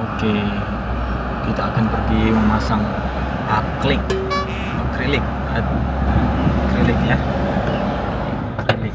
Oke, kita akan pergi memasang aklik akrilik. Akrilik ya. Akrilik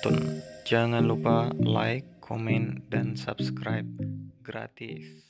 menonton. Jangan lupa like, komen, dan subscribe gratis.